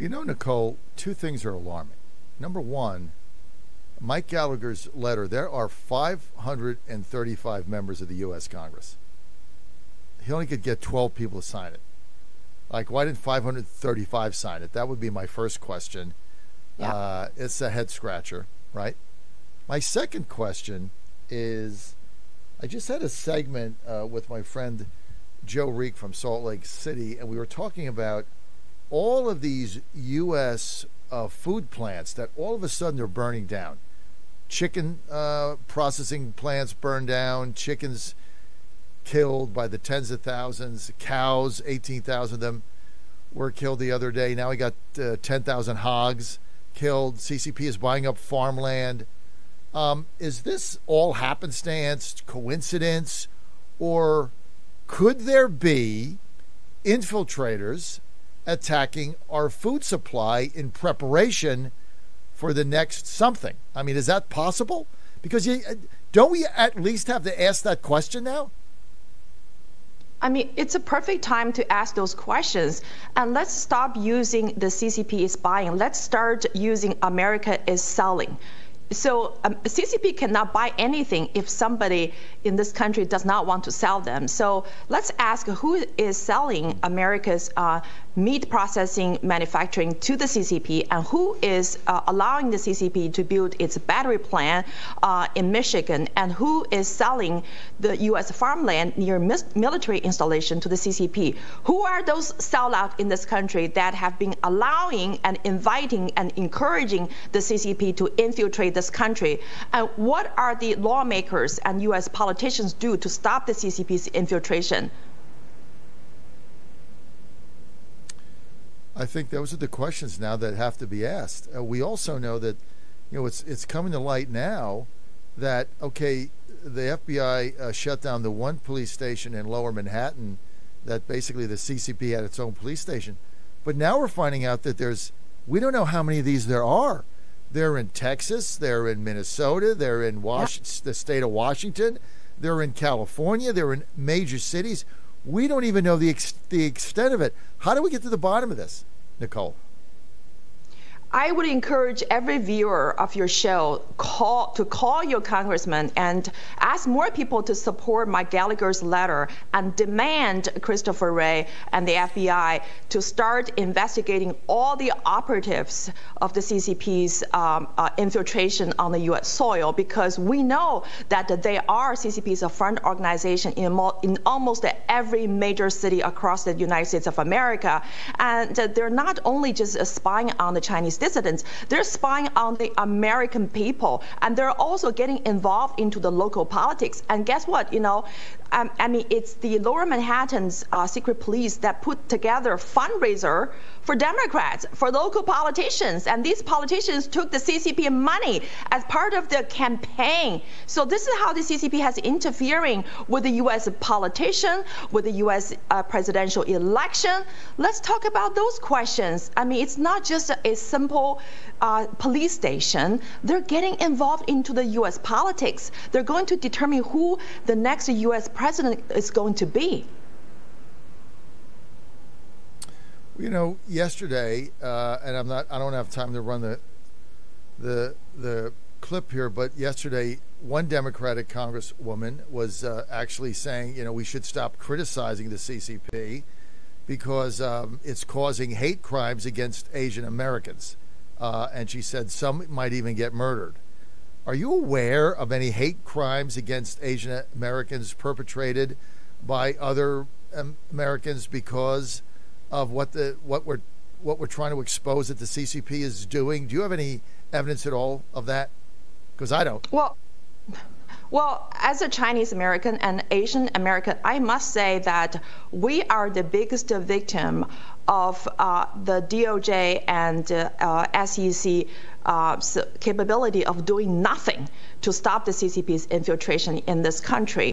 You know, Nicole, two things are alarming. Number one, Mike Gallagher's letter, there are 535 members of the U.S. Congress. He only could get 12 people to sign it. Like, why didn't 535 sign it? That would be my first question. Yeah. Uh, it's a head scratcher, right? My second question is I just had a segment uh, with my friend Joe Reek from Salt Lake City, and we were talking about all of these U.S. Uh, food plants that all of a sudden are burning down. Chicken uh, processing plants burned down, chickens killed by the tens of thousands, cows, 18,000 of them were killed the other day. Now we got uh, 10,000 hogs killed. CCP is buying up farmland. Um, is this all happenstance, coincidence, or could there be infiltrators attacking our food supply in preparation for the next something? I mean, is that possible? Because you, uh, don't we at least have to ask that question now? I mean, it's a perfect time to ask those questions. And let's stop using the CCP is buying. Let's start using America is selling. So um, CCP cannot buy anything if somebody in this country does not want to sell them. So let's ask who is selling America's uh, meat processing manufacturing to the CCP and who is uh, allowing the CCP to build its battery plant uh, in Michigan and who is selling the U.S. farmland near military installation to the CCP. Who are those sellouts in this country that have been allowing and inviting and encouraging the CCP to infiltrate this country? And what are the lawmakers and U.S. politicians do to stop the CCP's infiltration? I think those are the questions now that have to be asked. Uh, we also know that, you know, it's it's coming to light now that okay, the FBI uh, shut down the one police station in Lower Manhattan, that basically the CCP had its own police station, but now we're finding out that there's we don't know how many of these there are. They're in Texas, they're in Minnesota, they're in Was- the state of Washington, they're in California, they're in major cities. We don't even know the ex- the extent of it. How do we get to the bottom of this, Nicole? I would encourage every viewer of your show call to call your congressman and ask more people to support Mike Gallagher's letter and demand Christopher Wray and the FBI to start investigating all the operatives of the CCP's um, uh, infiltration on the U.S. soil because we know that they are CCP's front organization in, in almost every major city across the United States of America, and they're not only just spying on the Chinese dissidents. They're spying on the American people, and they're also getting involved into the local politics. And guess what? You know, um, I mean, it's the Lower Manhattan's uh, secret police that put together fundraiser for Democrats, for local politicians, and these politicians took the CCP money as part of the campaign. So this is how the CCP has interfering with the U.S. politician, with the U.S. Uh, presidential election. Let's talk about those questions. I mean, it's not just a, simple uh, police station. They're getting involved into the U.S. politics. They're going to determine who the next U.S. president is going to be. You know, yesterday, uh, and I'm not. I don't have time to run the the the clip here, but yesterday, one Democratic congresswoman was uh, actually saying, you know, we should stop criticizing the CCP because um, it's causing hate crimes against Asian Americans, uh, and she said some might even get murdered. Are you aware of any hate crimes against Asian Americans perpetrated by other Americans because of what the what we're what we're trying to expose that the CCP is doing? Do you have any evidence at all of that? Because I don't. Well. Well, as a Chinese American and Asian American, I must say that we are the biggest victim of uh, the DOJ and uh, SEC uh, capability of doing nothing to stop the CCP's infiltration in this country.